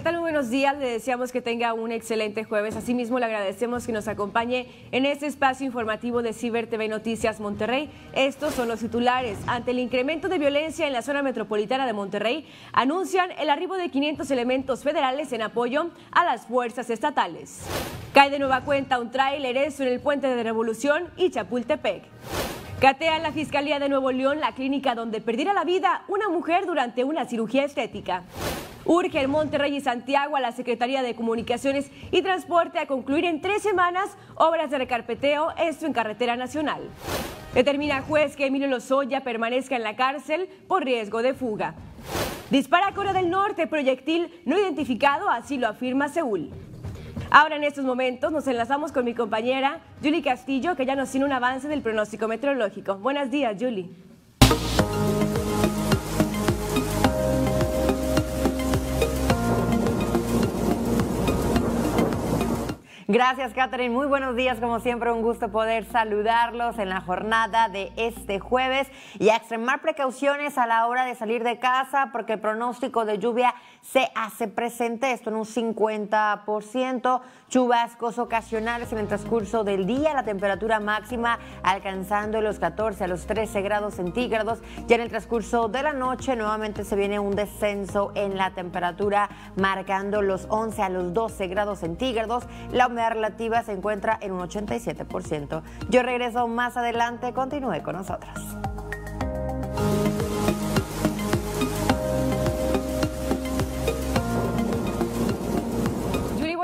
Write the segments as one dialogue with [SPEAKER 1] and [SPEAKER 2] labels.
[SPEAKER 1] ¿Qué tal? Muy buenos días. Le deseamos que tenga un excelente jueves. Asimismo, le agradecemos que nos acompañe en este espacio informativo de Ciber TV Noticias Monterrey. Estos son los titulares. Ante el incremento de violencia en la zona metropolitana de Monterrey, anuncian el arribo de 500 elementos federales en apoyo a las fuerzas estatales. Cae de nueva cuenta un tráiler en el puente de Revolución y Chapultepec. Catea en la Fiscalía de Nuevo León la clínica donde perdiera la vida una mujer durante una cirugía estética. Urge en Monterrey y Santiago a la Secretaría de Comunicaciones y Transporte a concluir en tres semanas obras de recarpeteo, esto en carretera nacional. Determina juez que Emilio Lozoya permanezca en la cárcel por riesgo de fuga. Dispara Corea del Norte proyectil no identificado, así lo afirma Seúl. Ahora en estos momentos nos enlazamos con mi compañera Julie Castillo, que ya nos tiene un avance del pronóstico meteorológico. Buenos días, Julie.
[SPEAKER 2] Gracias, Catherine. Muy buenos días. Como siempre, un gusto poder saludarlos en la jornada de este jueves y a extremar precauciones a la hora de salir de casa porque el pronóstico de lluvia se hace presente. Esto en un 50%. Chubascos ocasionales en el transcurso del día. La temperatura máxima alcanzando los 14 a los 13 grados centígrados. Ya en el transcurso de la noche nuevamente se viene un descenso en la temperatura marcando los 11 a los 12 grados centígrados. Relativa se encuentra en un 87%. Yo regreso más adelante, continúe con nosotros.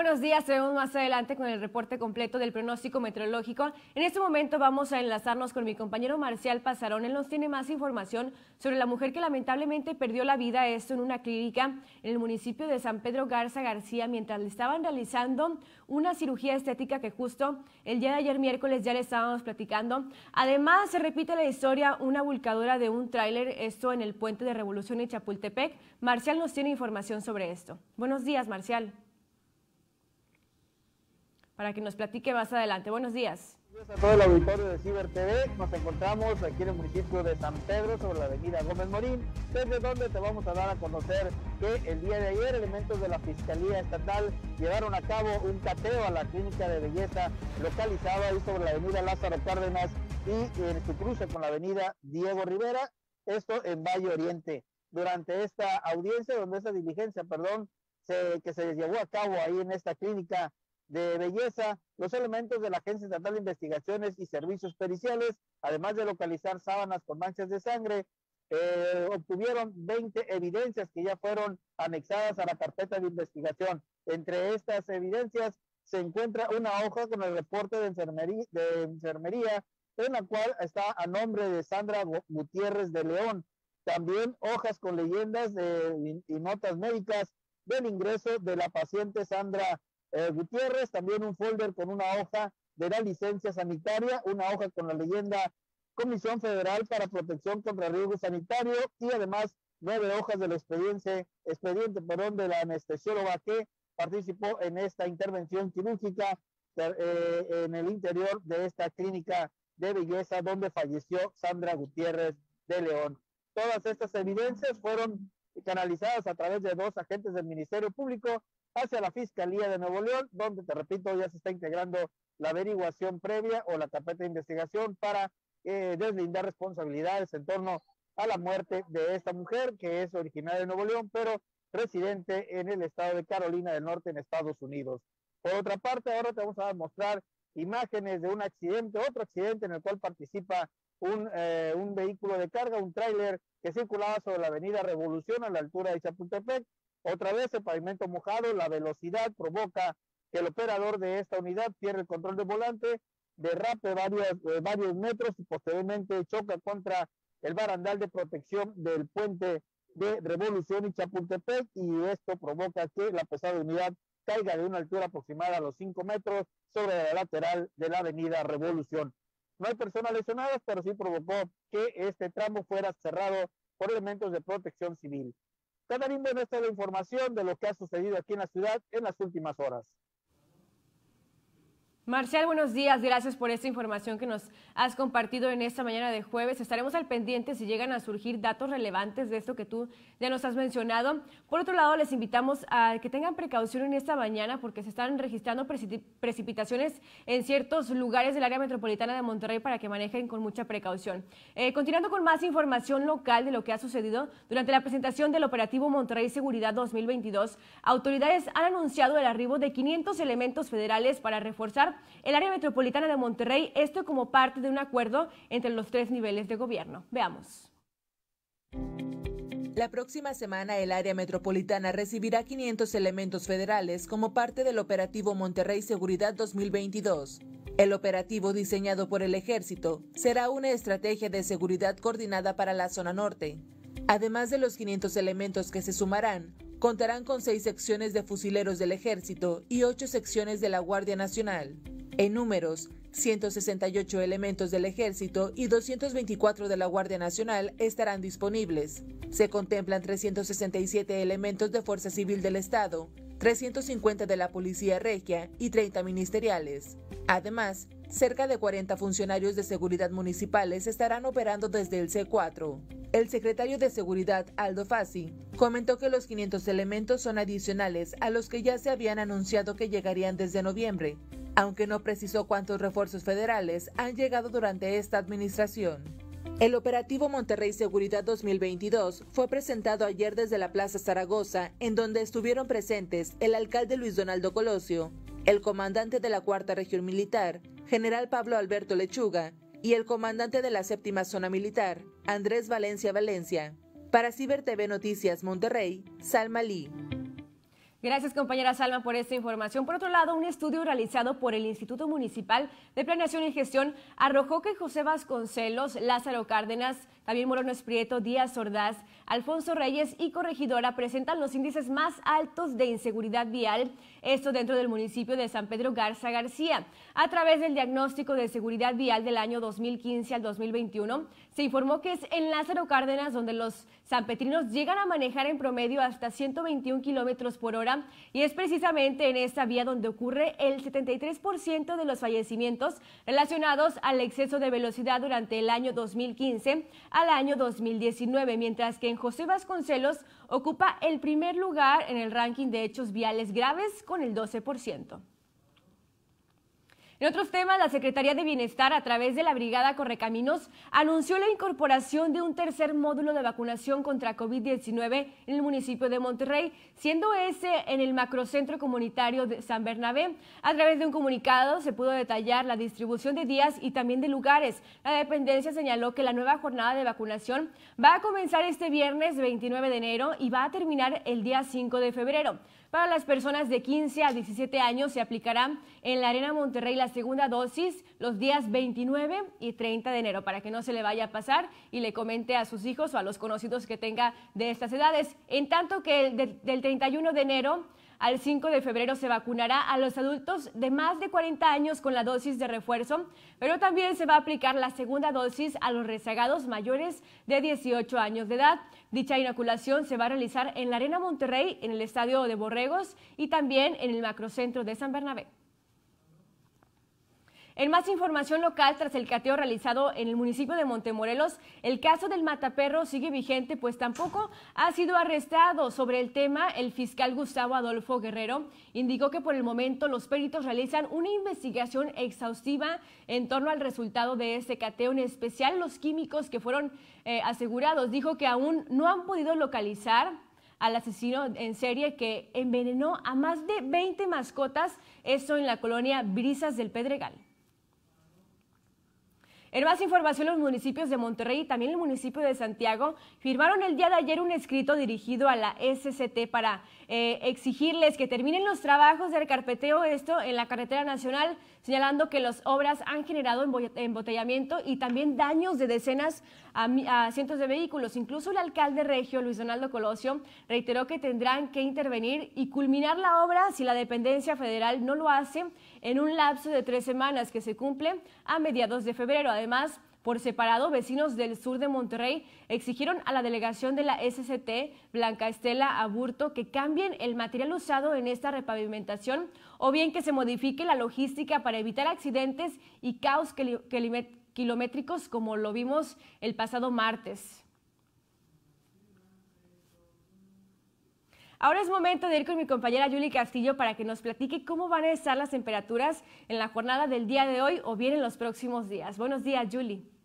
[SPEAKER 1] Buenos días. Tenemos más adelante con el reporte completo del pronóstico meteorológico. En este momento vamos a enlazarnos con mi compañero Marcial Pasarón. Él nos tiene más información sobre la mujer que lamentablemente perdió la vida, esto en una clínica en el municipio de San Pedro Garza García, mientras le estaban realizando una cirugía estética que justo el día de ayer miércoles ya le estábamos platicando. Además, se repite la historia, una volcadora de un tráiler, esto en el puente de Revolución en Chapultepec. Marcial nos tiene información sobre esto. Buenos días, Marcial para que nos platique más adelante. Buenos días.
[SPEAKER 3] a todo el auditorio de Ciber TV. Nos encontramos aquí en el municipio de San Pedro, sobre la avenida Gómez Morín, desde donde te vamos a dar a conocer que el día de ayer elementos de la Fiscalía Estatal llevaron a cabo un cateo a la clínica de belleza localizada ahí sobre la avenida Lázaro Cárdenas y en su cruce con la avenida Diego Rivera, esto en Valle Oriente. Durante esta audiencia, donde esta diligencia, perdón, que se llevó a cabo ahí en esta clínica de belleza, los elementos de la Agencia Estatal de Investigaciones y Servicios Periciales, además de localizar sábanas con manchas de sangre, eh, obtuvieron 20 evidencias que ya fueron anexadas a la carpeta de investigación. Entre estas evidencias se encuentra una hoja con el reporte de enfermería, en la cual está a nombre de Sandra Gutiérrez de León. También hojas con leyendas de, y notas médicas del ingreso de la paciente Sandra eh, Gutiérrez, también un folder con una hoja de la licencia sanitaria, una hoja con la leyenda Comisión Federal para Protección contra Riesgo Sanitario y además nueve hojas del expediente, expediente perdón, de la anestesióloga que participó en esta intervención quirúrgica eh, en el interior de esta clínica de belleza donde falleció Sandra Gutiérrez de León. Todas estas evidencias fueron canalizadas a través de dos agentes del Ministerio Público hacia la Fiscalía de Nuevo León, donde, te repito, ya se está integrando la averiguación previa o la carpeta de investigación para eh, deslindar responsabilidades en torno a la muerte de esta mujer, que es originaria de Nuevo León, pero residente en el estado de Carolina del Norte, en Estados Unidos. Por otra parte, ahora te vamos a mostrar imágenes de un accidente, otro accidente en el cual participa un, eh, un vehículo de carga, un tráiler que circulaba sobre la avenida Revolución a la altura de Chapultepec, otra vez el pavimento mojado, la velocidad provoca que el operador de esta unidad pierda el control del volante, derrape varios, eh, varios metros y posteriormente choca contra el barandal de protección del puente de Revolución y Chapultepec y esto provoca que la pesada unidad caiga de una altura aproximada a los 5 metros sobre la lateral de la avenida Revolución. No hay personas lesionadas, pero sí provocó que este tramo fuera cerrado por elementos de protección civil. Catarín, bueno, esta es la información de lo que ha sucedido aquí en la ciudad en las últimas horas.
[SPEAKER 1] Marcial, buenos días. Gracias por esta información que nos has compartido en esta mañana de jueves. Estaremos al pendiente si llegan a surgir datos relevantes de esto que tú ya nos has mencionado. Por otro lado, les invitamos a que tengan precaución en esta mañana porque se están registrando precipitaciones en ciertos lugares del área metropolitana de Monterrey para que manejen con mucha precaución. Eh, continuando con más información local de lo que ha sucedido durante la presentación del operativo Monterrey Seguridad 2022, autoridades han anunciado el arribo de 500 elementos federales para reforzar el área metropolitana de Monterrey, esto como parte de un acuerdo entre los tres niveles de gobierno. Veamos.
[SPEAKER 4] La próxima semana el área metropolitana recibirá 500 elementos federales como parte del operativo Monterrey Seguridad 2022. El operativo diseñado por el ejército será una estrategia de seguridad coordinada para la zona norte. Además de los 500 elementos que se sumarán, Contarán con seis secciones de fusileros del Ejército y ocho secciones de la Guardia Nacional. En números, 168 elementos del Ejército y 224 de la Guardia Nacional estarán disponibles. Se contemplan 367 elementos de Fuerza Civil del Estado, 350 de la Policía Regia y 30 ministeriales. Además, cerca de 40 funcionarios de seguridad municipales estarán operando desde el C4. El secretario de Seguridad, Aldo Fassi, comentó que los 500 elementos son adicionales a los que ya se habían anunciado que llegarían desde noviembre, aunque no precisó cuántos refuerzos federales han llegado durante esta administración. El operativo Monterrey Seguridad 2022 fue presentado ayer desde la Plaza Zaragoza, en donde estuvieron presentes el alcalde Luis Donaldo Colosio, el comandante de la Cuarta Región Militar, general Pablo Alberto Lechuga, y el comandante de la séptima zona militar, Andrés Valencia Valencia. Para Ciber TV Noticias Monterrey, Salma Lee.
[SPEAKER 1] Gracias, compañera Salma, por esta información. Por otro lado, un estudio realizado por el Instituto Municipal de Planeación y Gestión arrojó que José Vasconcelos, Lázaro Cárdenas, también Morono Esprieto, Díaz Ordaz, Alfonso Reyes y Corregidora presentan los índices más altos de inseguridad vial, esto dentro del municipio de San Pedro Garza García. A través del diagnóstico de seguridad vial del año 2015 al 2021, se informó que es en Lázaro Cárdenas donde los sanpetrinos llegan a manejar en promedio hasta 121 kilómetros por hora y es precisamente en esta vía donde ocurre el 73% de los fallecimientos relacionados al exceso de velocidad durante el año 2015 al año 2019, mientras que en José Vasconcelos ocupa el primer lugar en el ranking de hechos viales graves con el 12%. En otros temas, la Secretaría de Bienestar, a través de la Brigada Correcaminos, anunció la incorporación de un tercer módulo de vacunación contra COVID-19 en el municipio de Monterrey, siendo ese en el macrocentro comunitario de San Bernabé. A través de un comunicado se pudo detallar la distribución de días y también de lugares. La dependencia señaló que la nueva jornada de vacunación va a comenzar este viernes 29 de enero y va a terminar el día 5 de febrero. Para las personas de 15 a 17 años se aplicará en la Arena Monterrey la segunda dosis los días 29 y 30 de enero para que no se le vaya a pasar y le comente a sus hijos o a los conocidos que tenga de estas edades. En tanto que el del 31 de enero al 5 de febrero se vacunará a los adultos de más de 40 años con la dosis de refuerzo, pero también se va a aplicar la segunda dosis a los rezagados mayores de 18 años de edad. Dicha inoculación se va a realizar en la Arena Monterrey, en el Estadio de Borregos y también en el Macrocentro de San Bernabé. En más información local, tras el cateo realizado en el municipio de Montemorelos, el caso del mataperro sigue vigente, pues tampoco ha sido arrestado. Sobre el tema, el fiscal Gustavo Adolfo Guerrero indicó que por el momento los peritos realizan una investigación exhaustiva en torno al resultado de este cateo, en especial los químicos que fueron eh, asegurados. Dijo que aún no han podido localizar al asesino en serie que envenenó a más de 20 mascotas, esto en la colonia Brisas del Pedregal. En más información, los municipios de Monterrey y también el municipio de Santiago firmaron el día de ayer un escrito dirigido a la SCT para eh, exigirles que terminen los trabajos del carpeteo, esto en la carretera nacional, señalando que las obras han generado embotellamiento y también daños de decenas a, cientos de vehículos. Incluso el alcalde regio, Luis Donaldo Colosio, reiteró que tendrán que intervenir y culminar la obra si la dependencia federal no lo hace en un lapso de tres semanas que se cumple a mediados de febrero. Además, Por separado, vecinos del sur de Monterrey exigieron a la delegación de la SCT, Blanca Estela Aburto, que cambien el material usado en esta repavimentación o bien que se modifique la logística para evitar accidentes y caos kilométricos como lo vimos el pasado martes. Ahora es momento de ir con mi compañera Julie Castillo para que nos platique cómo van a estar las temperaturas en la jornada del día de hoy o bien en los próximos días. Buenos días, Julie.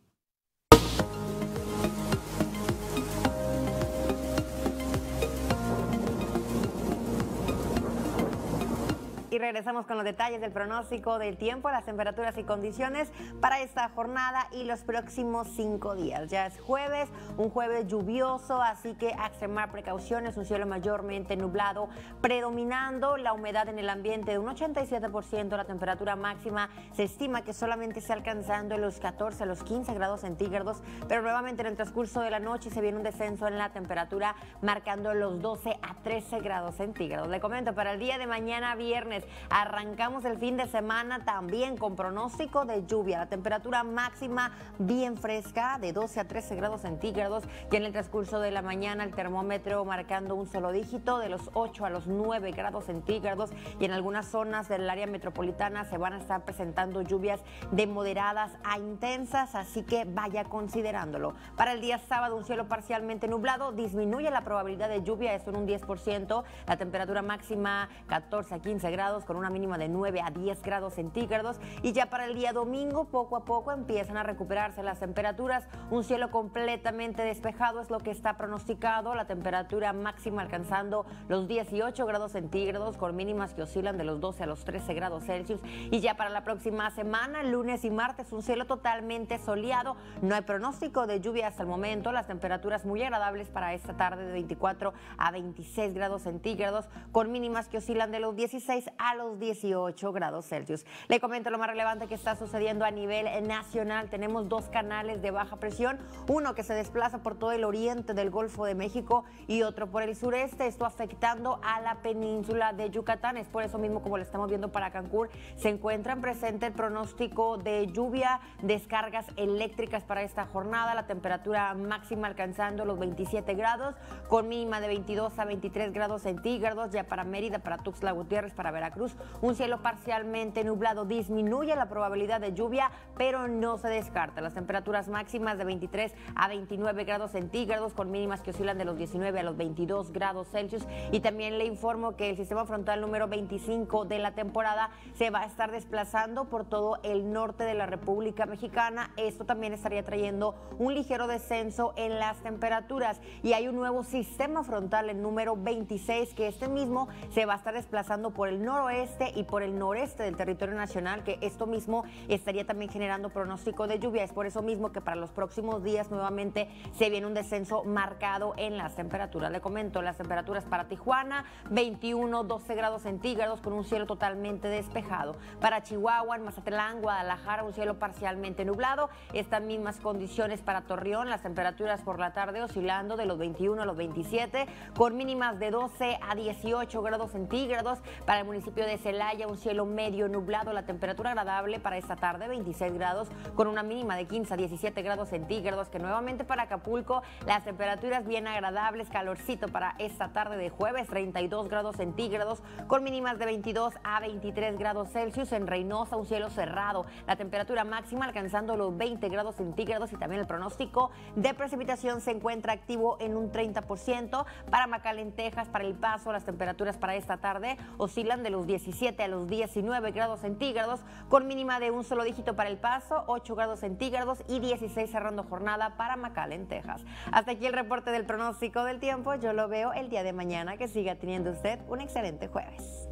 [SPEAKER 2] Y regresamos con los detalles del pronóstico del tiempo, las temperaturas y condiciones para esta jornada y los próximos cinco días. Ya es jueves, un jueves lluvioso, así que a extremar precauciones, un cielo mayormente nublado, predominando la humedad en el ambiente de un 87%, la temperatura máxima se estima que solamente está alcanzando los 14 a los 15 grados centígrados, pero nuevamente en el transcurso de la noche se viene un descenso en la temperatura marcando los 12 a 13 grados centígrados. Le comento, para el día de mañana viernes, Arrancamos el fin de semana también con pronóstico de lluvia. La temperatura máxima bien fresca de 12 a 13 grados centígrados. Y en el transcurso de la mañana el termómetro marcando un solo dígito de los 8 a los 9 grados centígrados. Y en algunas zonas del área metropolitana se van a estar presentando lluvias de moderadas a intensas, así que vaya considerándolo. Para el día sábado un cielo parcialmente nublado, disminuye la probabilidad de lluvia, en un 10%, la temperatura máxima 14 a 15 grados con una mínima de 9 a 10 grados centígrados y ya para el día domingo poco a poco empiezan a recuperarse las temperaturas. Un cielo completamente despejado es lo que está pronosticado, la temperatura máxima alcanzando los 18 grados centígrados con mínimas que oscilan de los 12 a los 13 grados Celsius y ya para la próxima semana, lunes y martes, un cielo totalmente soleado. No hay pronóstico de lluvia hasta el momento, las temperaturas muy agradables para esta tarde de 24 a 26 grados centígrados con mínimas que oscilan de los 16 a los 18 grados Celsius. Le comento lo más relevante que está sucediendo a nivel nacional. Tenemos dos canales de baja presión, uno que se desplaza por todo el oriente del Golfo de México y otro por el sureste, esto afectando a la península de Yucatán. Es por eso mismo como lo estamos viendo para Cancún, se encuentran presente el pronóstico de lluvia, descargas eléctricas para esta jornada, la temperatura máxima alcanzando los 27 grados, con mínima de 22 a 23 grados centígrados, ya para Mérida, para Tuxtla Gutiérrez, para Veracruz Cruz, un cielo parcialmente nublado disminuye la probabilidad de lluvia, pero no se descarta. Las temperaturas máximas de 23 a 29 grados centígrados con mínimas que oscilan de los 19 a los 22 grados Celsius. Y también le informo que el sistema frontal número 25 de la temporada se va a estar desplazando por todo el norte de la República Mexicana. Esto también estaría trayendo un ligero descenso en las temperaturas. Y hay un nuevo sistema frontal, el número 26, que este mismo se va a estar desplazando por el norte oeste y por el noreste del territorio nacional, que esto mismo estaría también generando pronóstico de lluvia. Es por eso mismo que para los próximos días nuevamente se viene un descenso marcado en las temperaturas. Le comento las temperaturas para Tijuana, 21, 12 grados centígrados con un cielo totalmente despejado. Para Chihuahua, en Mazatlán, Guadalajara, un cielo parcialmente nublado. Estas mismas condiciones para Torreón, las temperaturas por la tarde oscilando de los 21 a los 27, con mínimas de 12 a 18 grados centígrados. Para el municipio de Celaya, un cielo medio nublado, la temperatura agradable para esta tarde, 26 grados, con una mínima de 15 a 17 grados centígrados, que nuevamente para Acapulco, las temperaturas bien agradables, calorcito para esta tarde de jueves, 32 grados centígrados, con mínimas de 22 a 23 grados Celsius, en Reynosa, un cielo cerrado, la temperatura máxima alcanzando los 20 grados centígrados y también el pronóstico de precipitación se encuentra activo en un 30%, para Texas, para El Paso, las temperaturas para esta tarde oscilan de los 17 a los 19 grados centígrados, con mínima de un solo dígito para El Paso, 8 grados centígrados y 16 cerrando jornada para McAllen, Texas. Hasta aquí el reporte del pronóstico del tiempo. Yo lo veo el día de mañana. Que siga teniendo usted un excelente jueves.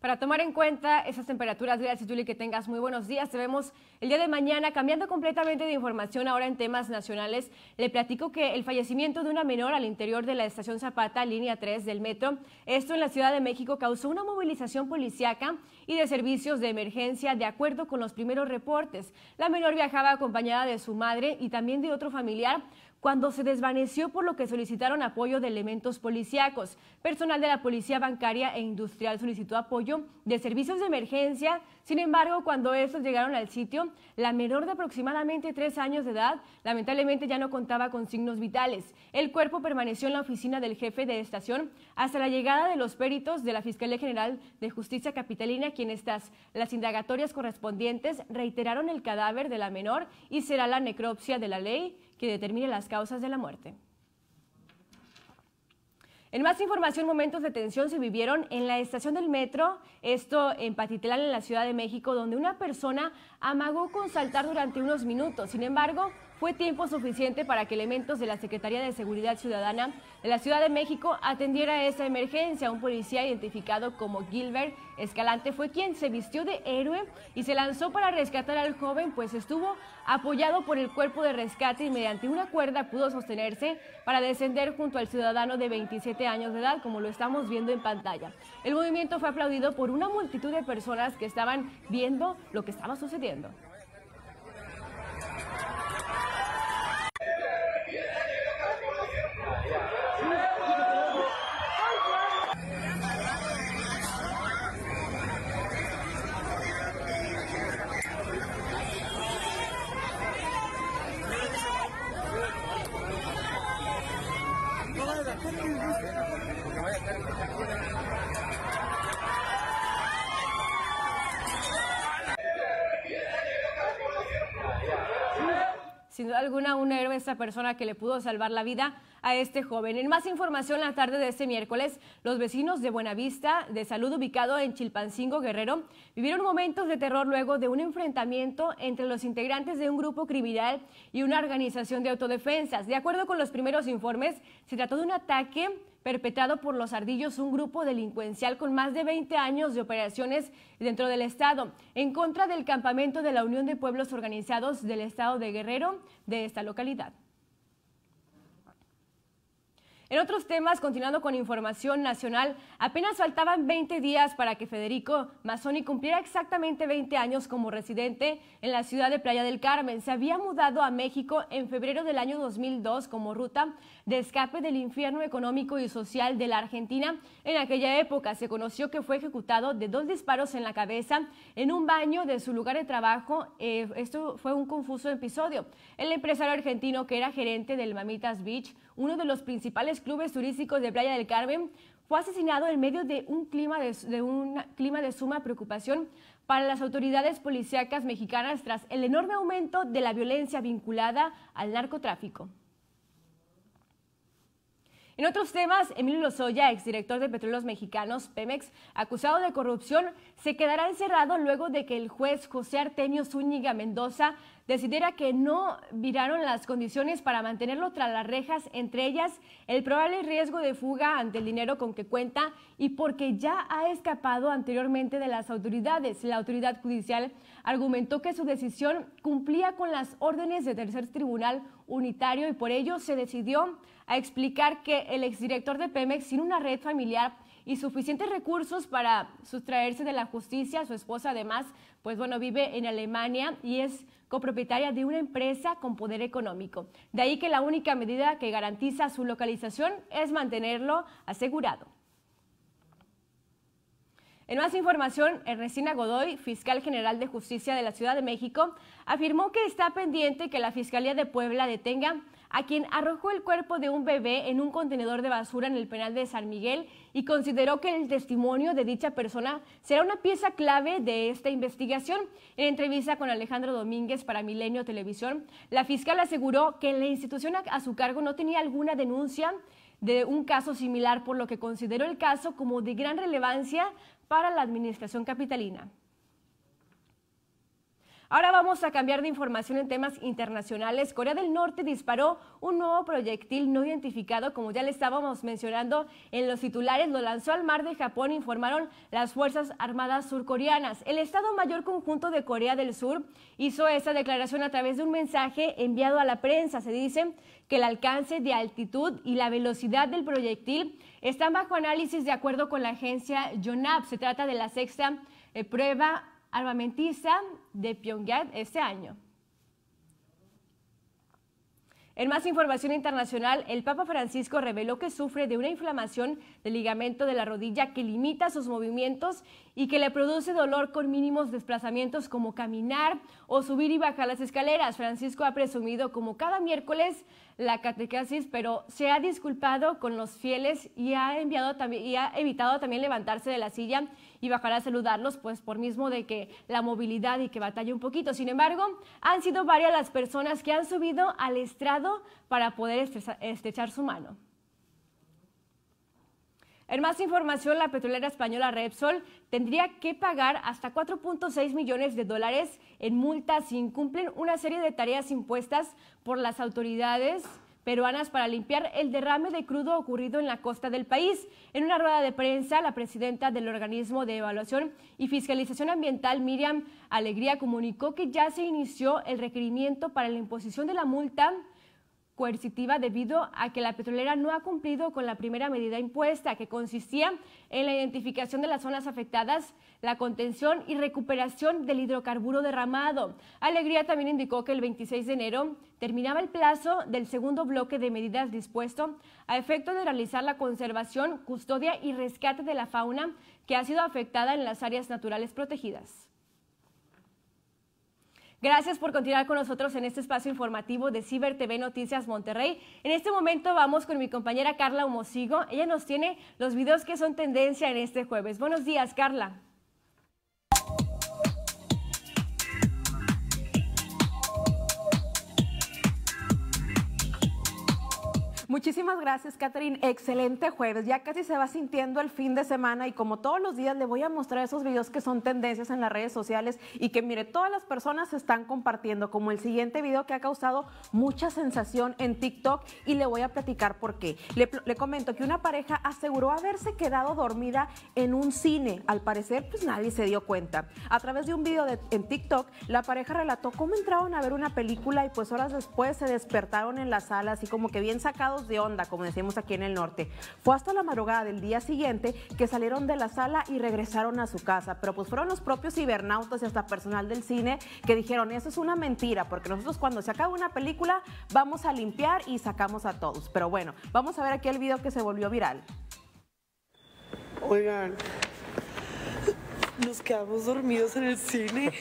[SPEAKER 1] Para tomar en cuenta esas temperaturas, gracias Julie, que tengas muy buenos días. Te vemos el día de mañana cambiando completamente de información ahora en temas nacionales. Le platico que el fallecimiento de una menor al interior de la estación Zapata, línea 3 del metro, esto en la Ciudad de México causó una movilización policiaca y de servicios de emergencia de acuerdo con los primeros reportes. La menor viajaba acompañada de su madre y también de otro familiar cuando se desvaneció por lo que solicitaron apoyo de elementos policíacos. Personal de la Policía Bancaria e Industrial solicitó apoyo de servicios de emergencia. Sin embargo, cuando estos llegaron al sitio, la menor de aproximadamente tres años de edad lamentablemente ya no contaba con signos vitales. El cuerpo permaneció en la oficina del jefe de estación hasta la llegada de los peritos de la Fiscalía General de Justicia Capitalina, quienes las indagatorias correspondientes reiteraron el cadáver de la menor y será la necropsia de la ley que determine las causas de la muerte. En más información, momentos de tensión se vivieron en la estación del metro, esto en Patitlán, en la Ciudad de México, donde una persona amagó con saltar durante unos minutos. Sin embargo, fue tiempo suficiente para que elementos de la Secretaría de Seguridad Ciudadana de la Ciudad de México atendiera esa emergencia. Un policía identificado como Gilbert Escalante fue quien se vistió de héroe y se lanzó para rescatar al joven, pues estuvo apoyado por el cuerpo de rescate y mediante una cuerda pudo sostenerse para descender junto al ciudadano de 27 años de edad, como lo estamos viendo en pantalla. El movimiento fue aplaudido por una multitud de personas que estaban viendo lo que estaba sucediendo. Sin duda alguna un héroe esta persona que le pudo salvar la vida a este joven. En más información, la tarde de este miércoles, los vecinos de Buenavista, de salud ubicado en Chilpancingo, Guerrero, vivieron momentos de terror luego de un enfrentamiento entre los integrantes de un grupo criminal y una organización de autodefensas. De acuerdo con los primeros informes, se trató de un ataque perpetrado por los Ardillos, un grupo delincuencial con más de 20 años de operaciones dentro del Estado, en contra del campamento de la Unión de Pueblos Organizados del Estado de Guerrero de esta localidad. En otros temas, continuando con información nacional, apenas faltaban 20 días para que Federico Mazzoni cumpliera exactamente 20 años como residente en la ciudad de Playa del Carmen. Se había mudado a México en febrero del año 2002 como ruta de escape del infierno económico y social de la Argentina. En aquella época se conoció que fue ejecutado de dos disparos en la cabeza en un baño de su lugar de trabajo. Eh, esto fue un confuso episodio. El empresario argentino que era gerente del Mamitas Beach, uno de los principales clubes turísticos de Playa del Carmen, fue asesinado en medio de un clima de, un clima de suma preocupación para las autoridades policíacas mexicanas tras el enorme aumento de la violencia vinculada al narcotráfico. En otros temas, Emilio Lozoya, exdirector de Petróleos Mexicanos, Pemex, acusado de corrupción, se quedará encerrado luego de que el juez José Artemio Zúñiga Mendoza decidiera que no viraron las condiciones para mantenerlo tras las rejas, entre ellas el probable riesgo de fuga ante el dinero con que cuenta y porque ya ha escapado anteriormente de las autoridades. La autoridad judicial argumentó que su decisión cumplía con las órdenes del tercer tribunal unitario y por ello se decidió a explicar que el exdirector de Pemex, sin una red familiar y suficientes recursos para sustraerse de la justicia, su esposa además, pues bueno, vive en Alemania y es copropietaria de una empresa con poder económico. De ahí que la única medida que garantiza su localización es mantenerlo asegurado. En más información, Ernestina Godoy, fiscal general de justicia de la Ciudad de México, afirmó que está pendiente que la Fiscalía de Puebla detenga a quien arrojó el cuerpo de un bebé en un contenedor de basura en el penal de San Miguel y consideró que el testimonio de dicha persona será una pieza clave de esta investigación. En entrevista con Alejandro Domínguez para Milenio Televisión, la fiscal aseguró que la institución a su cargo no tenía alguna denuncia de un caso similar, por lo que consideró el caso como de gran relevancia para la administración capitalina. Ahora vamos a cambiar de información en temas internacionales. Corea del Norte disparó un nuevo proyectil no identificado, como ya le estábamos mencionando en los titulares, lo lanzó al mar de Japón, informaron las Fuerzas Armadas surcoreanas. El Estado Mayor Conjunto de Corea del Sur hizo esta declaración a través de un mensaje enviado a la prensa. Se dice que el alcance de altitud y la velocidad del proyectil están bajo análisis de acuerdo con la agencia YONAP. Se trata de la sexta eh, prueba armamentista de Pyongyang este año. En más información internacional, el Papa Francisco reveló que sufre de una inflamación del ligamento de la rodilla que limita sus movimientos y que le produce dolor con mínimos desplazamientos como caminar o subir y bajar las escaleras. Francisco ha presumido como cada miércoles la catequesis, pero se ha disculpado con los fieles y ha enviado y ha evitado también levantarse de la silla y bajar a saludarlos, pues por mismo de que la movilidad y que batalla un poquito. Sin embargo, han sido varias las personas que han subido al estrado para poder estrechar su mano. En más información, la petrolera española Repsol tendría que pagar hasta 4.6 millones de dólares en multas si incumplen una serie de tareas impuestas por las autoridades peruanas para limpiar el derrame de crudo ocurrido en la costa del país. En una rueda de prensa, la presidenta del organismo de evaluación y fiscalización ambiental, Miriam Alegría, comunicó que ya se inició el requerimiento para la imposición de la multa coercitiva debido a que la petrolera no ha cumplido con la primera medida impuesta, que consistía en la identificación de las zonas afectadas, la contención y recuperación del hidrocarburo derramado. Alegría también indicó que el 26 de enero terminaba el plazo del segundo bloque de medidas dispuesto a efecto de realizar la conservación, custodia y rescate de la fauna que ha sido afectada en las áreas naturales protegidas. Gracias por continuar con nosotros en este espacio informativo de Ciber TV Noticias Monterrey. En este momento vamos con mi compañera Carla Humosigo. Ella nos tiene los videos que son tendencia en este jueves. Buenos días, Carla.
[SPEAKER 5] Muchísimas gracias, Catherine. Excelente jueves. Ya casi se va sintiendo el fin de semana y como todos los días le voy a mostrar esos videos que son tendencias en las redes sociales y que mire, todas las personas están compartiendo, como el siguiente video que ha causado mucha sensación en TikTok y le voy a platicar por qué. Le, le comento que una pareja aseguró haberse quedado dormida en un cine. Al parecer, pues nadie se dio cuenta. A través de un video de, en TikTok, la pareja relató cómo entraron a ver una película y pues horas después se despertaron en la sala, así como que bien sacados de onda, como decimos aquí en el norte. Fue hasta la madrugada del día siguiente que salieron de la sala y regresaron a su casa, pero pues fueron los propios cibernautas y hasta personal del cine que dijeron, eso es una mentira, porque nosotros cuando se acaba una película vamos a limpiar y sacamos a todos. Pero bueno, vamos a ver aquí el video que se volvió viral.
[SPEAKER 6] Oigan, nos quedamos dormidos en el cine.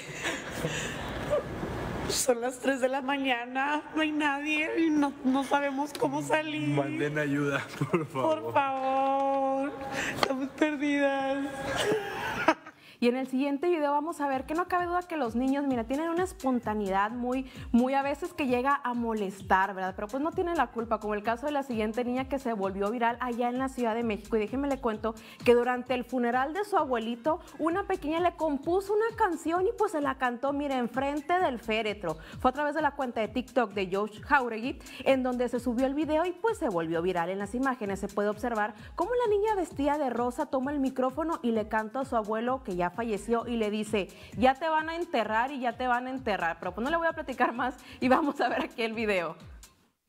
[SPEAKER 6] Son las 3 de la mañana, no hay nadie y no, no sabemos cómo salir.
[SPEAKER 7] Manden ayuda, por favor.
[SPEAKER 6] Por favor, estamos perdidas.
[SPEAKER 5] Y en el siguiente video vamos a ver que no cabe duda que los niños, mira, tienen una espontaneidad muy, muy a veces que llega a molestar, ¿verdad? Pero pues no tienen la culpa, como el caso de la siguiente niña que se volvió viral allá en la Ciudad de México. Y déjenme le cuento que durante el funeral de su abuelito, una pequeña le compuso una canción y pues se la cantó, mira, enfrente del féretro. Fue a través de la cuenta de TikTok de Josh Jauregui, en donde se subió el video y pues se volvió viral. En las imágenes se puede observar cómo la niña vestida de rosa toma el micrófono y le canta a su abuelo que ya falleció y le dice, ya te van a enterrar y ya te van a enterrar. Pero pues no le voy a platicar más y vamos a ver aquí el video.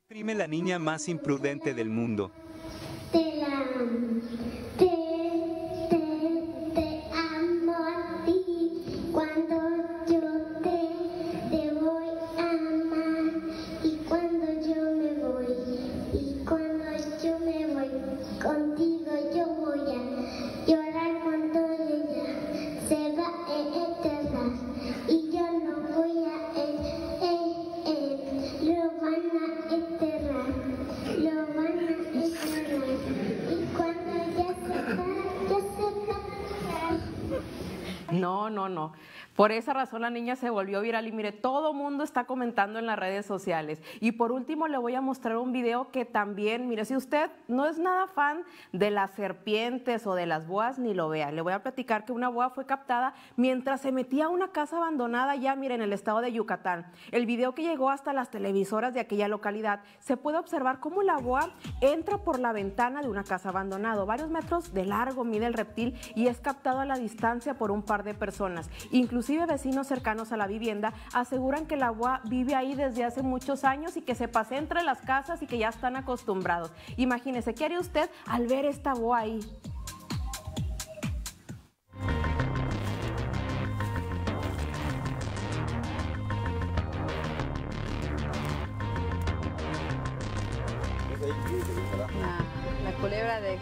[SPEAKER 8] Prime la niña más imprudente del mundo.
[SPEAKER 9] Te la
[SPEAKER 5] Por esa razón la niña se volvió viral y mire, todo mundo está comentando en las redes sociales. Y por último le voy a mostrar un video que también, mire, si usted no es nada fan de las serpientes o de las boas, ni lo vea. Le voy a platicar que una boa fue captada mientras se metía a una casa abandonada ya, mire, en el estado de Yucatán. El video que llegó hasta las televisoras de aquella localidad, se puede observar cómo la boa entra por la ventana de una casa abandonada. Varios metros de largo mide el reptil y es captado a la distancia por un par de personas. Inclusive Vecinos cercanos a la vivienda aseguran que la agua vive ahí desde hace muchos años y que se pasea entre las casas y que ya están acostumbrados. Imagínese, ¿qué haría usted al ver esta boa ahí?
[SPEAKER 10] Ah, la, culebra de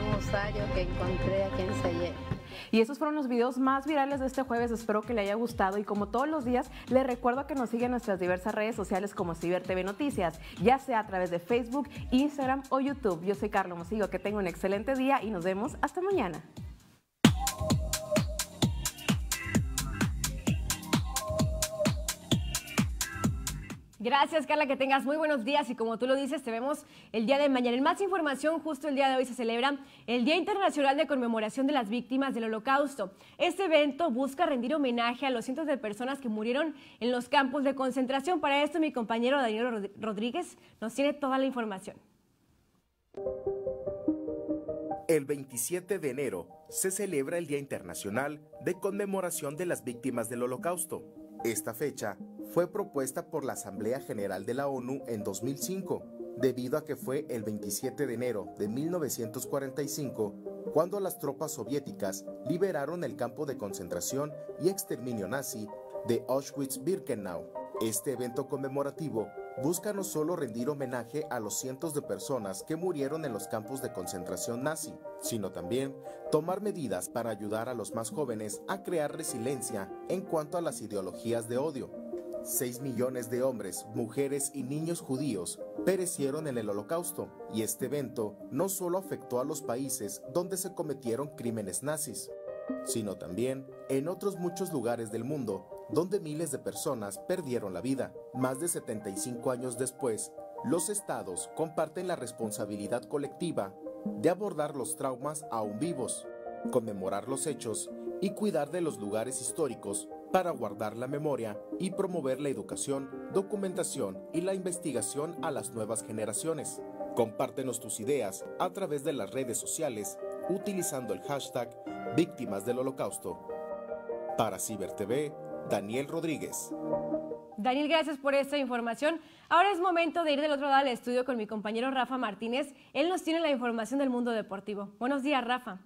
[SPEAKER 10] un usayo que encontré aquí en Sayet.
[SPEAKER 5] Y esos fueron los videos más virales de este jueves. Espero que le haya gustado. Y como todos los días, le recuerdo que nos sigan en nuestras diversas redes sociales como Ciber TV Noticias, ya sea a través de Facebook, Instagram o YouTube. Yo soy Carlos Mosigo. Que tenga un excelente día y nos vemos hasta mañana.
[SPEAKER 1] Gracias, Carla, que tengas muy buenos días y como tú lo dices, te vemos el día de mañana. En más información, justo el día de hoy se celebra el Día Internacional de Conmemoración de las Víctimas del Holocausto. Este evento busca rendir homenaje a los cientos de personas que murieron en los campos de concentración. Para esto, mi compañero Daniel Rodríguez nos tiene toda la información.
[SPEAKER 11] El 27 de enero se celebra el Día Internacional de Conmemoración de las Víctimas del Holocausto. Esta fecha fue propuesta por la Asamblea General de la ONU en 2005, debido a que fue el 27 de enero de 1945 cuando las tropas soviéticas liberaron el campo de concentración y exterminio nazi de Auschwitz-Birkenau. Este evento conmemorativo busca no solo rendir homenaje a los cientos de personas que murieron en los campos de concentración nazi, sino también tomar medidas para ayudar a los más jóvenes a crear resiliencia en cuanto a las ideologías de odio. 6 millones de hombres, mujeres y niños judíos perecieron en el holocausto y este evento no solo afectó a los países donde se cometieron crímenes nazis, sino también en otros muchos lugares del mundo donde miles de personas perdieron la vida. Más de 75 años después, los estados comparten la responsabilidad colectiva de abordar los traumas aún vivos, conmemorar los hechos y cuidar de los lugares históricos para guardar la memoria y promover la educación, documentación y la investigación a las nuevas generaciones. Compártenos tus ideas a través de las redes sociales utilizando el hashtag Víctimas del Holocausto. Para CiberTV, Daniel Rodríguez.
[SPEAKER 1] Daniel, gracias por esta información. Ahora es momento de ir del otro lado del estudio con mi compañero Rafa Martínez. Él nos tiene la información del mundo deportivo. Buenos días, Rafa.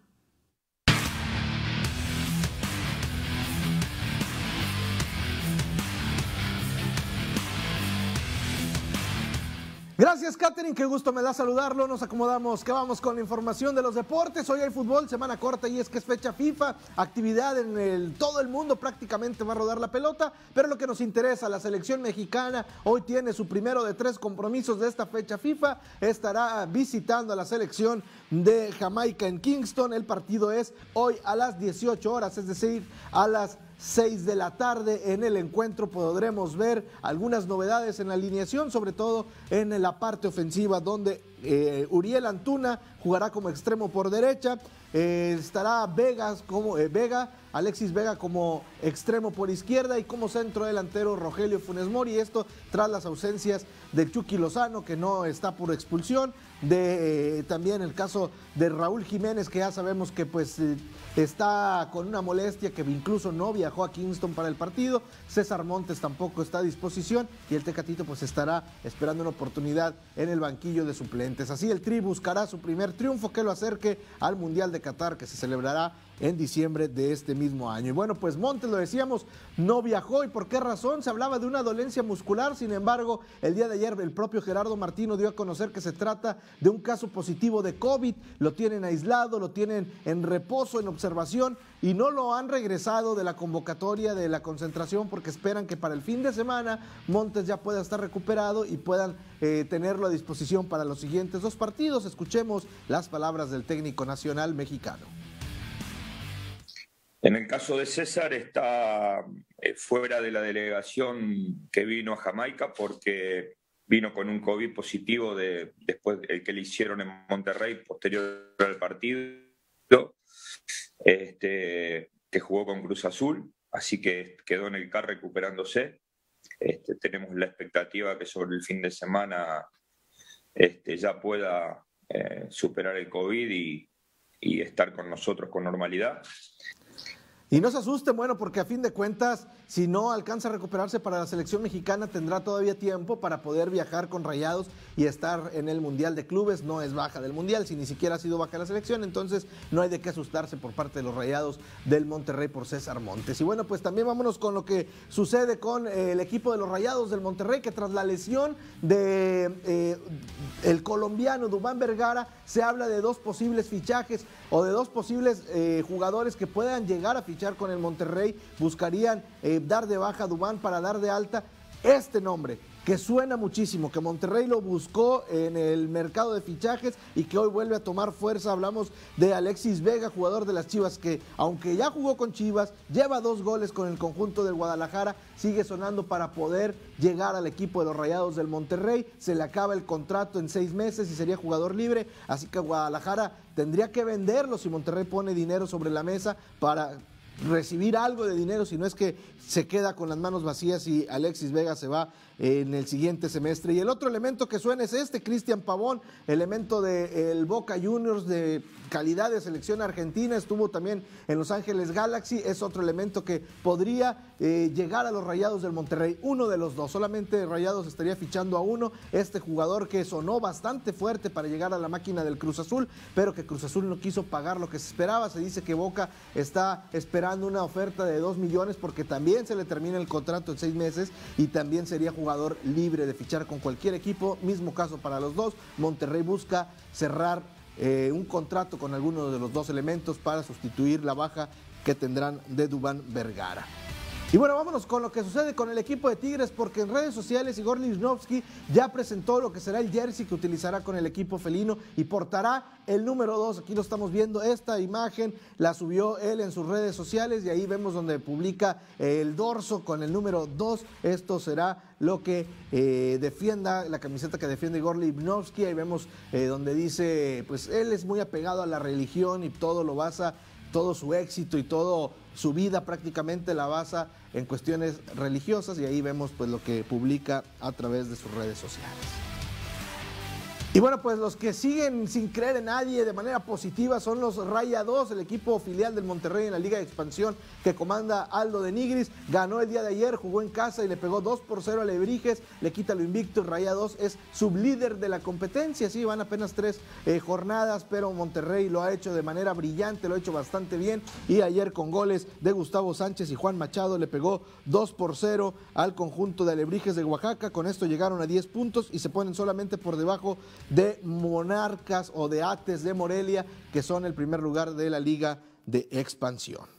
[SPEAKER 12] Gracias, Katherine. Qué gusto me da saludarlo. Nos acomodamos. Que vamos con la información de los deportes. Hoy hay fútbol, semana corta y es que es fecha FIFA. Actividad en el, todo el mundo prácticamente va a rodar la pelota. Pero lo que nos interesa, la selección mexicana hoy tiene su primero de tres compromisos de esta fecha FIFA. Estará visitando a la selección de Jamaica en Kingston. El partido es hoy a las 18 horas, es decir, a las 6 de la tarde. En el encuentro podremos ver algunas novedades en la alineación, sobre todo en la parte ofensiva, donde eh, Uriel Antuna jugará como extremo por derecha. Eh, estará Vegas como, eh, Vega, Alexis Vega como extremo por izquierda y como centro delantero Rogelio Funes Mori. Esto tras las ausencias de Chucky Lozano, que no está por expulsión, de también el caso de Raúl Jiménez, que ya sabemos que pues está con una molestia que incluso no viajó a Kingston para el partido. César Montes tampoco está a disposición y el Tecatito pues estará esperando una oportunidad en el banquillo de suplentes. Así el Tri buscará su primer triunfo que lo acerque al Mundial de Qatar que se celebrará en diciembre de este mismo año. Y bueno, pues Montes, lo decíamos, no viajó. ¿Y por qué razón? Se hablaba de una dolencia muscular. Sin embargo, el día de ayer el propio Gerardo Martino dio a conocer que se trata de un caso positivo de COVID. Lo tienen aislado, lo tienen en reposo, en observación y no lo han regresado de la convocatoria de la concentración porque esperan que para el fin de semana Montes ya pueda estar recuperado y puedan eh, tenerlo a disposición para los siguientes dos partidos. Escuchemos las palabras del técnico nacional mexicano.
[SPEAKER 13] En el caso de César está eh, fuera de la delegación que vino a Jamaica porque vino con un COVID positivo de, después el que le hicieron en Monterrey posterior al partido, este, que jugó con Cruz Azul, así que quedó en el CAR recuperándose. Este, tenemos la expectativa que sobre el fin de semana este, ya pueda eh, superar el COVID y, y estar con nosotros con normalidad.
[SPEAKER 12] Y no se asusten, bueno, porque a fin de cuentas, si no alcanza a recuperarse para la selección mexicana, tendrá todavía tiempo para poder viajar con Rayados y estar en el Mundial de Clubes. No es baja del Mundial, si ni siquiera ha sido baja la selección, entonces no hay de qué asustarse por parte de los Rayados del Monterrey por César Montes. Y bueno, pues también vámonos con lo que sucede con eh, el equipo de los Rayados del Monterrey, que tras la lesión de eh, el colombiano Dubán Vergara, se habla de dos posibles fichajes o de dos posibles eh, jugadores que puedan llegar a fichar con el Monterrey, buscarían dar de baja a Dubán para dar de alta este nombre que suena muchísimo, que Monterrey lo buscó en el mercado de fichajes y que hoy vuelve a tomar fuerza. Hablamos de Alexis Vega, jugador de las Chivas, que aunque ya jugó con Chivas, lleva dos goles con el conjunto del Guadalajara, sigue sonando para poder llegar al equipo de los Rayados del Monterrey. Se le acaba el contrato en seis meses y sería jugador libre, así que Guadalajara tendría que venderlo si Monterrey pone dinero sobre la mesa para recibir algo de dinero, si no es que se queda con las manos vacías y Alexis Vega se va en el siguiente semestre. Y el otro elemento que suena es este, Cristian Pavón, elemento del Boca Juniors de calidad de selección argentina, estuvo también en Los Ángeles Galaxy, es otro elemento que podría eh, llegar a los Rayados del Monterrey, uno de los dos, solamente Rayados estaría fichando a uno, este jugador que sonó bastante fuerte para llegar a la máquina del Cruz Azul, pero que Cruz Azul no quiso pagar lo que se esperaba, se dice que Boca está esperando una oferta de dos millones porque también se le termina el contrato en seis meses y también sería jugador libre de fichar con cualquier equipo, mismo caso para los dos, Monterrey busca cerrar eh, un contrato con alguno de los dos elementos para sustituir la baja que tendrán de Dubán Vergara. Y bueno, vámonos con lo que sucede con el equipo de Tigres, porque en redes sociales Igor Lichnowsky ya presentó lo que será el jersey que utilizará con el equipo felino y portará el número 2. Aquí lo estamos viendo, esta imagen la subió él en sus redes sociales y ahí vemos donde publica el dorso con el número 2. Esto será lo que eh, defienda, la camiseta que defiende Igor Lichnowsky. Ahí vemos eh, donde dice, pues él es muy apegado a la religión y todo lo basa, todo su éxito y todo su vida prácticamente la basa en cuestiones religiosas y ahí vemos pues lo que publica a través de sus redes sociales. Y bueno, pues los que siguen sin creer en nadie de manera positiva son los Raya 2, el equipo filial del Monterrey en la Liga de Expansión que comanda Aldo de Nigris. Ganó el día de ayer, jugó en casa y le pegó 2 por 0 a Lebrijes, le quita lo invicto. Raya 2 es sublíder de la competencia, sí, van apenas tres eh, jornadas, pero Monterrey lo ha hecho de manera brillante, lo ha hecho bastante bien. Y ayer con goles de Gustavo Sánchez y Juan Machado le pegó 2 por 0 al conjunto de Alebrijes de Oaxaca. Con esto llegaron a 10 puntos y se ponen solamente por debajo de Monarcas o de Ates de Morelia, que son el primer lugar de la Liga de Expansión.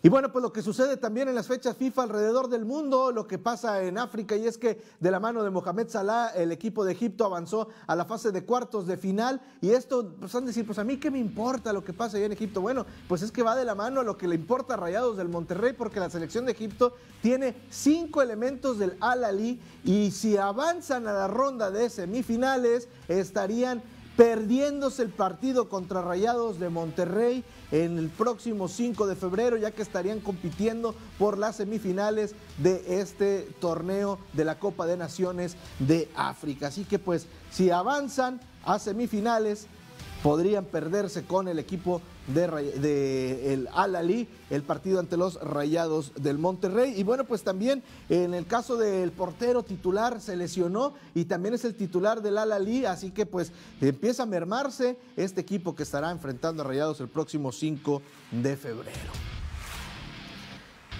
[SPEAKER 12] Y bueno, pues lo que sucede también en las fechas FIFA alrededor del mundo, lo que pasa en África, y es que de la mano de Mohamed Salah, el equipo de Egipto avanzó a la fase de cuartos de final. Y esto, pues van a decir, pues a mí qué me importa lo que pasa allá en Egipto. Bueno, pues es que va de la mano a lo que le importa a Rayados del Monterrey, porque la selección de Egipto tiene cinco elementos del Al-Ali, y si avanzan a la ronda de semifinales, estarían perdiéndose el partido contra Rayados de Monterrey en el próximo 5 de febrero, ya que estarían compitiendo por las semifinales de este torneo de la Copa de Naciones de África. Así que pues si avanzan a semifinales, podrían perderse con el equipo de, el Al-Ali, el partido ante los Rayados del Monterrey. Y bueno, pues también en el caso del portero titular se lesionó y también es el titular del Al-Ali, así que pues empieza a mermarse este equipo que estará enfrentando a Rayados el próximo 5 de febrero.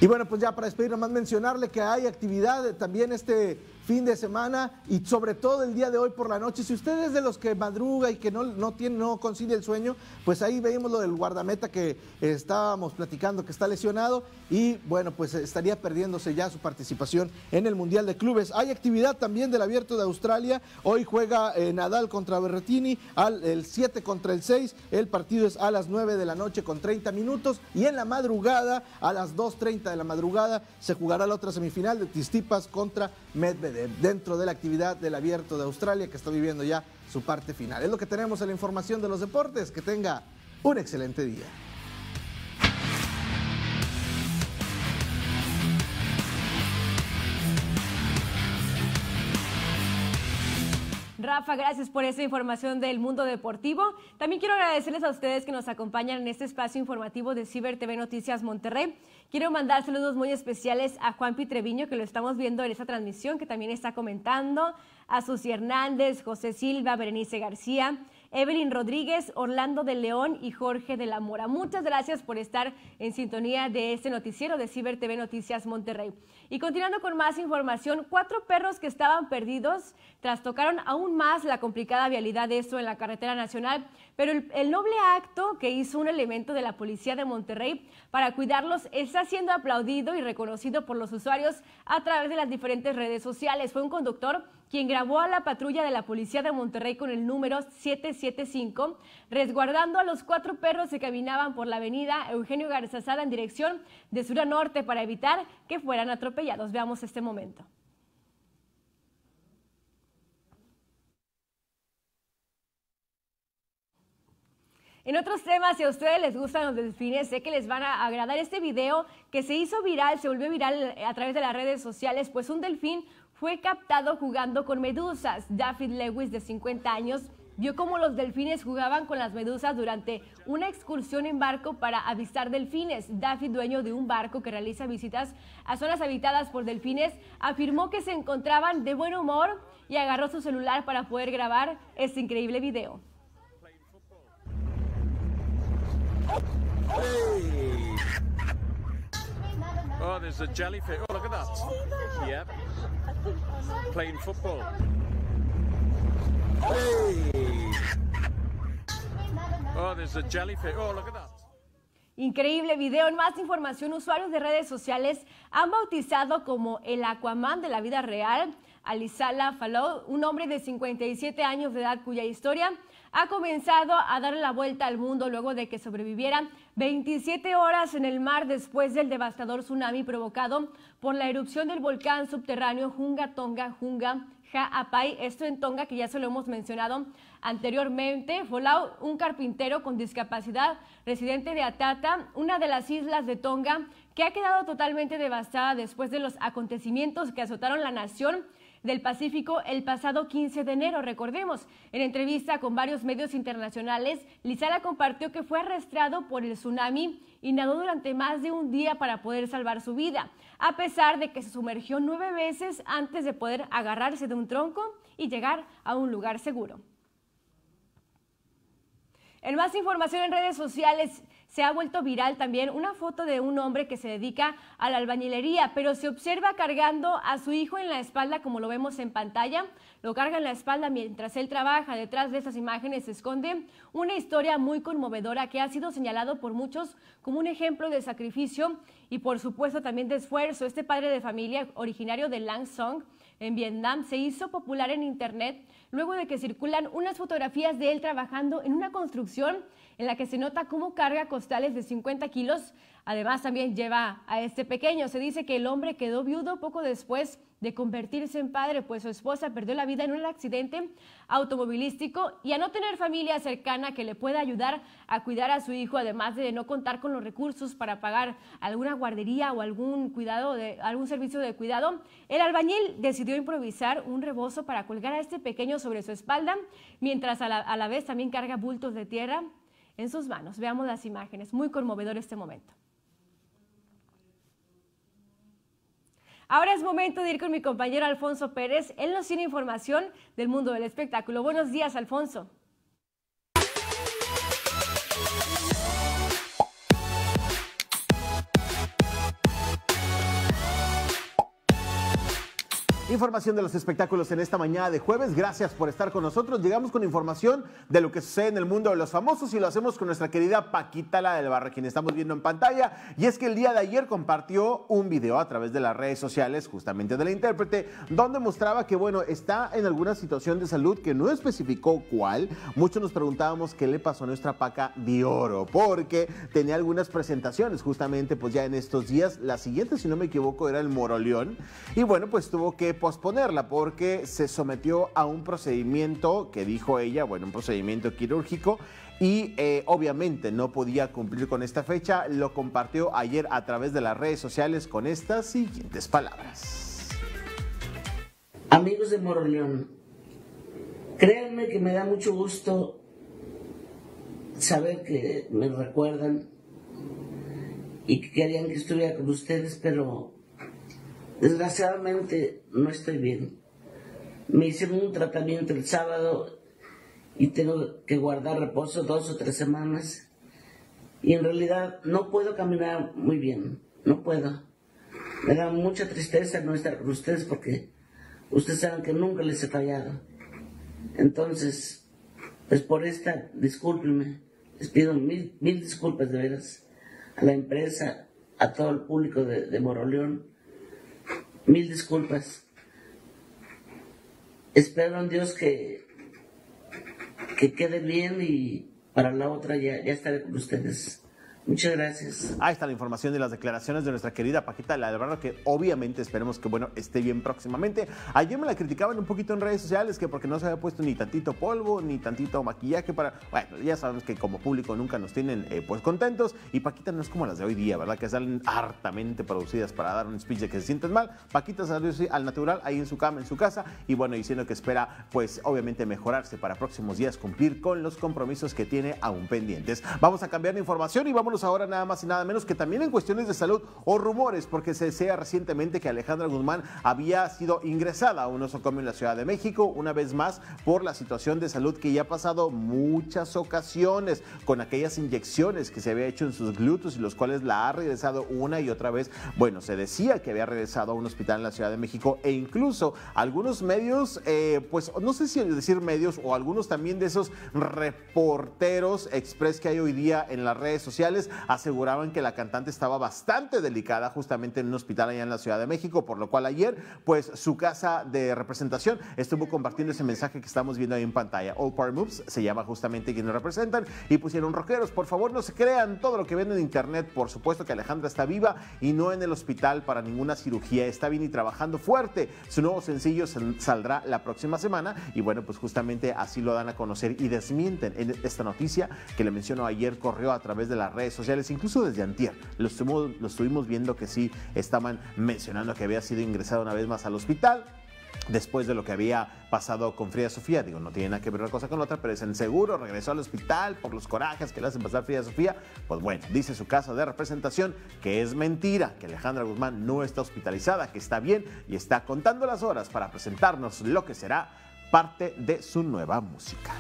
[SPEAKER 12] Y bueno, pues ya para despedir, más mencionarle que hay actividad también este fin de semana y sobre todo el día de hoy por la noche. Si usted es de los que madruga y que no, no, tiene, no concilia el sueño, pues ahí veíamos lo del guardameta que estábamos platicando que está lesionado y bueno, pues estaría perdiéndose ya su participación en el Mundial de Clubes. Hay actividad también del Abierto de Australia. Hoy juega eh, Nadal contra Berretini, al, el 7 contra el 6. El partido es a las 9 de la noche con 30 minutos y en la madrugada, a las 2.30 de la madrugada, se jugará la otra semifinal de Tistipas contra Medvedev dentro de la actividad del Abierto de Australia que está viviendo ya su parte final. Es lo que tenemos en la información de los deportes. Que tenga un excelente día.
[SPEAKER 1] Rafa, gracias por esa información del mundo deportivo. También quiero agradecerles a ustedes que nos acompañan en este espacio informativo de Ciber TV Noticias Monterrey. Quiero mandar saludos muy especiales a Juan Pitreviño, que lo estamos viendo en esta transmisión, que también está comentando, a Susi Hernández, José Silva, Berenice García, Evelyn Rodríguez, Orlando de León y Jorge de la Mora. Muchas gracias por estar en sintonía de este noticiero de Ciber TV Noticias Monterrey. Y continuando con más información, cuatro perros que estaban perdidos trastocaron aún más la complicada vialidad de esto en la carretera nacional, pero el, noble acto que hizo un elemento de la policía de Monterrey para cuidarlos está siendo aplaudido y reconocido por los usuarios a través de las diferentes redes sociales. Fue un conductor quien grabó a la patrulla de la policía de Monterrey con el número 775, resguardando a los cuatro perros que caminaban por la avenida Eugenio Garzazada en dirección de sur a norte para evitar que fueran atropellados. Veamos este momento. En otros temas, si a ustedes les gustan los delfines, sé que les van a agradar este video que se hizo viral, se volvió viral a través de las redes sociales, pues un delfín fue captado jugando con medusas. David Lewis, de 50 años, vio cómo los delfines jugaban con las medusas durante una excursión en barco para avistar delfines. David, dueño de un barco que realiza visitas a zonas habitadas por delfines, afirmó que se encontraban de buen humor y agarró su celular para poder grabar este increíble video.
[SPEAKER 14] Hey. Oh, there's a jellyfish. Oh, look at that. Yep. Playing football. Hey. Oh, there's a jellyfish. Oh, look at that.
[SPEAKER 1] Increíble video. En más información, usuarios de redes sociales han bautizado como el Aquaman de la vida real a Lisala Falou, un hombre de 57 años de edad cuya historia ha comenzado a darle la vuelta al mundo luego de que sobreviviera 27 horas en el mar después del devastador tsunami provocado por la erupción del volcán subterráneo Junga Tonga Junga Ha'apai, esto en Tonga que ya se lo hemos mencionado anteriormente. Folau, un carpintero con discapacidad residente de Atata, una de las islas de Tonga que ha quedado totalmente devastada después de los acontecimientos que azotaron la nación del Pacífico el pasado 15 de enero. Recordemos, en entrevista con varios medios internacionales, Lizala compartió que fue arrastrado por el tsunami y nadó durante más de un día para poder salvar su vida, a pesar de que se sumergió nueve veces antes de poder agarrarse de un tronco y llegar a un lugar seguro. En más información en redes sociales, se ha vuelto viral también una foto de un hombre que se dedica a la albañilería, pero se observa cargando a su hijo en la espalda, como lo vemos en pantalla. Lo carga en la espalda mientras él trabaja. Detrás de estas imágenes se esconde una historia muy conmovedora que ha sido señalado por muchos como un ejemplo de sacrificio y por supuesto también de esfuerzo. Este padre de familia, originario de Lang Song, en Vietnam, se hizo popular en Internet luego de que circulan unas fotografías de él trabajando en una construcción en la que se nota cómo carga costales de 50 kilos. Además, también lleva a este pequeño. Se dice que el hombre quedó viudo poco después de convertirse en padre, pues su esposa perdió la vida en un accidente automovilístico y a no tener familia cercana que le pueda ayudar a cuidar a su hijo, además de no contar con los recursos para pagar alguna guardería o algún cuidado de algún servicio de cuidado, el albañil decidió improvisar un rebozo para colgar a este pequeño sobre su espalda, mientras a la, a la vez también carga bultos de tierra en sus manos. Veamos las imágenes, muy conmovedor este momento. Ahora es momento de ir con mi compañero Alfonso Pérez. Él nos tiene información del mundo del espectáculo. Buenos días, Alfonso.
[SPEAKER 15] Información de los espectáculos en esta mañana de jueves. Gracias por estar con nosotros. Llegamos con información de lo que sucede en el mundo de los famosos y lo hacemos con nuestra querida Paquita la del Barra, quien estamos viendo en pantalla. Y es que el día de ayer compartió un video a través de las redes sociales, justamente de la intérprete, donde mostraba que, bueno, está en alguna situación de salud que no especificó cuál. Muchos nos preguntábamos qué le pasó a nuestra Paca de Oro, porque tenía algunas presentaciones justamente, pues ya en estos días. La siguiente, si no me equivoco, era el Moroleón. Y bueno, pues tuvo que posponerla porque se sometió a un procedimiento que dijo ella, bueno, un procedimiento quirúrgico y eh, obviamente no podía cumplir con esta fecha. Lo compartió ayer a través de las redes sociales con estas siguientes palabras.
[SPEAKER 16] Amigos de Moroleón, Créanme que me da mucho gusto saber que me recuerdan y que querían que estuviera con ustedes, pero desgraciadamente no estoy bien. Me hicieron un tratamiento el sábado y tengo que guardar reposo dos o tres semanas. Y en realidad no puedo caminar muy bien, no puedo. Me da mucha tristeza no estar con ustedes porque ustedes saben que nunca les he fallado. Entonces, pues por esta, discúlpenme, les pido mil, mil disculpas de veras a la empresa, a todo el público de, de Moroleón. Mil disculpas. Espero en Dios que, que quede bien y para la otra ya, ya estaré con ustedes. Muchas gracias.
[SPEAKER 15] Ahí está la información de las declaraciones de nuestra querida Paquita la Barro, que obviamente esperemos que bueno esté bien próximamente. Ayer me la criticaban un poquito en redes sociales que porque no se había puesto ni tantito polvo ni tantito maquillaje para. Bueno, ya sabemos que como público nunca nos tienen eh, pues contentos y Paquita no es como las de hoy día, ¿verdad? Que salen hartamente producidas para dar un speech de que se sienten mal. Paquita salió así al natural ahí en su cama, en su casa y bueno, diciendo que espera pues obviamente mejorarse para próximos días cumplir con los compromisos que tiene aún pendientes. Vamos a cambiar de información y vámonos ahora nada más y nada menos que también en cuestiones de salud o rumores, porque se decía recientemente que Alejandra Guzmán había sido ingresada a un nosocomio en la Ciudad de México, una vez más por la situación de salud que ya ha pasado muchas ocasiones con aquellas inyecciones que se había hecho en sus glúteos y los cuales la ha regresado una y otra vez. Bueno, se decía que había regresado a un hospital en la Ciudad de México e incluso algunos medios, eh, pues no sé si decir medios o algunos también de esos reporteros express que hay hoy día en las redes sociales, aseguraban que la cantante estaba bastante delicada justamente en un hospital allá en la Ciudad de México, por lo cual ayer, pues su casa de representación estuvo compartiendo ese mensaje que estamos viendo ahí en pantalla. All Power Moves se llama justamente quienes representan y pusieron rockeros, por favor no se crean todo lo que ven en internet, por supuesto que Alejandra está viva y no en el hospital para ninguna cirugía, está bien y trabajando fuerte. Su nuevo sencillo saldrá la próxima semana y bueno, pues justamente así lo dan a conocer y desmienten en esta noticia que le menciono ayer corrió a través de las redes sociales, incluso desde antier. Lo estuvimos, viendo que sí estaban mencionando que había sido ingresado una vez más al hospital después de lo que había pasado con Frida Sofía. Digo, no tiene nada que ver una cosa con otra, pero es en seguro, regresó al hospital por los corajes que le hacen pasar Frida Sofía. Pues bueno, dice su casa de representación que es mentira, que Alejandra Guzmán no está hospitalizada, que está bien y está contando las horas para presentarnos lo que será parte de su nueva música.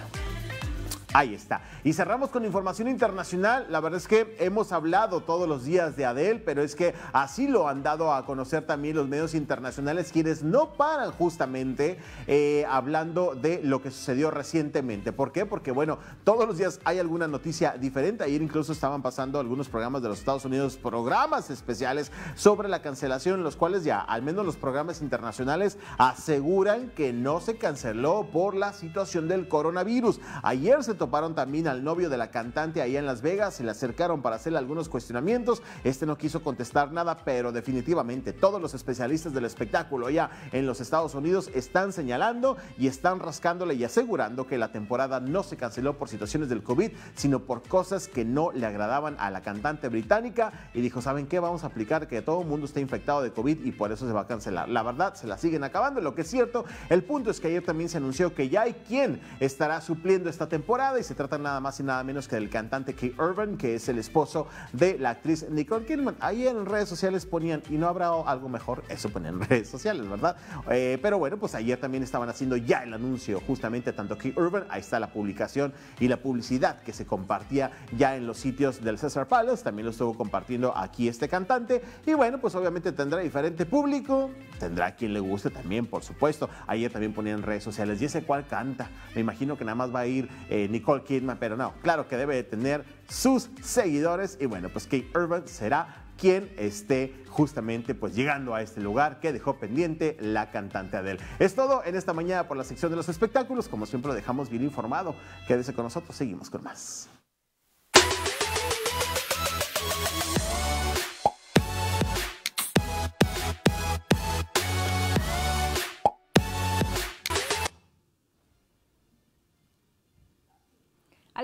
[SPEAKER 15] Ahí está. Y cerramos con información internacional. La verdad es que hemos hablado todos los días de Adele, pero es que así lo han dado a conocer también los medios internacionales, quienes no paran justamente eh, hablando de lo que sucedió recientemente. ¿Por qué? Porque, bueno, todos los días hay alguna noticia diferente. Ayer incluso estaban pasando algunos programas de los Estados Unidos, programas especiales sobre la cancelación, los cuales ya, al menos los programas internacionales, aseguran que no se canceló por la situación del coronavirus. Ayer se toparon también al novio de la cantante ahí en Las Vegas, se le acercaron para hacerle algunos cuestionamientos. Este no quiso contestar nada, pero definitivamente todos los especialistas del espectáculo ya en los Estados Unidos están señalando y están rascándole y asegurando que la temporada no se canceló por situaciones del COVID, sino por cosas que no le agradaban a la cantante británica y dijo, ¿saben qué? Vamos a aplicar que todo el mundo está infectado de COVID y por eso se va a cancelar. La verdad, se la siguen acabando, lo que es cierto. El punto es que ayer también se anunció que ya hay quien estará supliendo esta temporada y se trata nada más y nada menos que del cantante Kate Urban, que es el esposo de la actriz Nicole Kidman. Ahí en redes sociales ponían, y no habrá algo mejor, eso ponían en redes sociales, ¿verdad? Eh, pero bueno, pues ayer también estaban haciendo ya el anuncio justamente tanto Kate Urban, ahí está la publicación y la publicidad que se compartía ya en los sitios del César Palace, también lo estuvo compartiendo aquí este cantante, y bueno, pues obviamente tendrá diferente público, tendrá quien le guste también, por supuesto. Ayer también ponían en redes sociales, y ese cual canta, me imagino que nada más va a ir eh, Nicole Kidman, pero no, claro que debe de tener sus seguidores y bueno, pues Kate Urban será quien esté justamente pues llegando a este lugar que dejó pendiente la cantante Adele. Es todo en esta mañana por la sección de los espectáculos, como siempre lo dejamos bien informado. Quédese con nosotros, seguimos con más.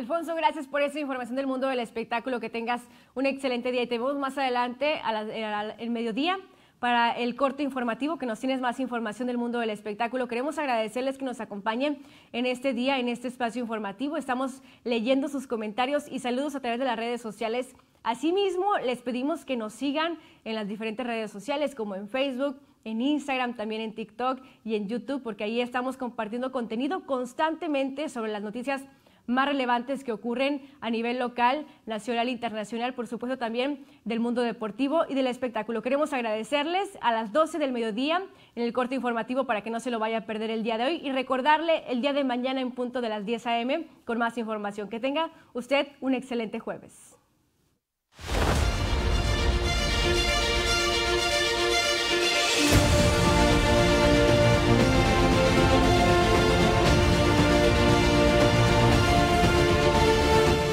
[SPEAKER 1] Alfonso, gracias por esa información del mundo del espectáculo. Que tengas un excelente día y te vemos más adelante a el mediodía para el corte informativo, que nos tienes más información del mundo del espectáculo. Queremos agradecerles que nos acompañen en este día, en este espacio informativo. Estamos leyendo sus comentarios y saludos a través de las redes sociales. Asimismo, les pedimos que nos sigan en las diferentes redes sociales, como en Facebook, en Instagram, también en TikTok y en YouTube, porque ahí estamos compartiendo contenido constantemente sobre las noticias más relevantes que ocurren a nivel local, nacional e internacional, por supuesto también del mundo deportivo y del espectáculo. Queremos agradecerles a las 12 del mediodía en el corte informativo para que no se lo vaya a perder el día de hoy y recordarle el día de mañana en punto de las 10 a.m. con más información. Que tenga usted un excelente jueves.